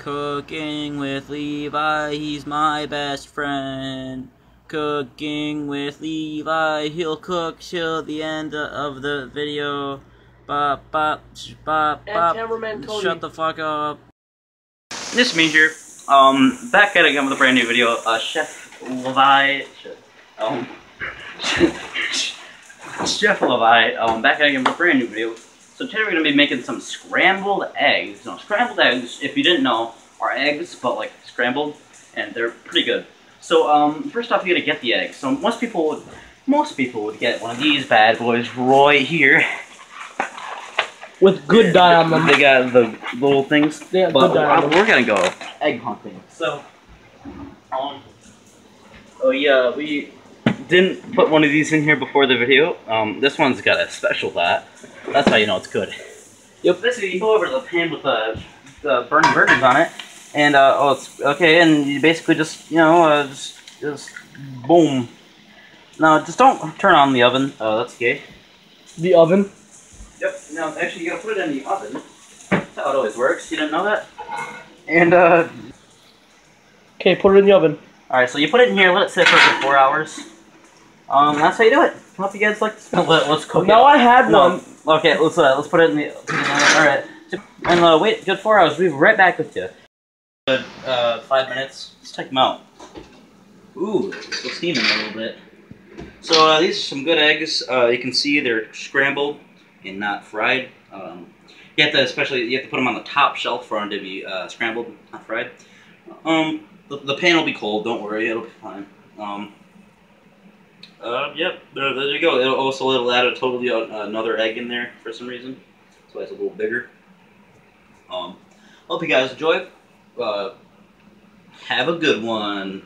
Cooking with Levi, he's my best friend. Cooking with Levi, he'll cook till the end of the video. Bop, bop, sh- bop, bop. Shut the fuck up. This means here, um, back at it again with a brand new video. Uh, Chef Levi, um, Chef Levi, um, back at it again with a brand new video. So today we're gonna be making some scrambled eggs. Now, scrambled eggs, if you didn't know, are eggs, but like scrambled, and they're pretty good. So, um, first off, you gotta get the eggs. So most people would, most people would get one of these bad boys right here. With good dye on them. They got the little things. They got But good dye on them. we're gonna go egg hunting. So, um, oh yeah, we didn't put one of these in here before the video. Um, this one's got a special dot. That's how you know it's good. Yep. Basically, you go over to the pan with the, the burning virgins on it, and uh, oh, it's okay, and you basically just you know uh, just, just boom. Now, just don't turn on the oven. Oh, that's gay. The oven. Yep. Now, actually, you gotta put it in the oven. That's how it always works. You didn't know that? And uh, Okay, put it in the oven. Alright, so you put it in here, let it sit for four hours. Um, that's how you do it. Hope you guys like this. Let, us cook Now it. No, I had No, one. okay, let's uh, let's put it in the. Alright. And uh, wait, good four hours. We'll be right back with you. Good, uh, five minutes. Let's take them out. Ooh, still steaming a little bit. So uh, these are some good eggs. Uh, you can see they're scrambled and not fried. Um, you have to, especially, you have to put them on the top shelf for them to be uh, scrambled, not fried. Um, the, the pan will be cold. Don't worry, it'll be fine. Um, uh, yep, there, there you go. It'll also it'll add a totally uh, another egg in there for some reason. Why it's a little bigger. Um, hope you guys enjoy. Uh, have a good one.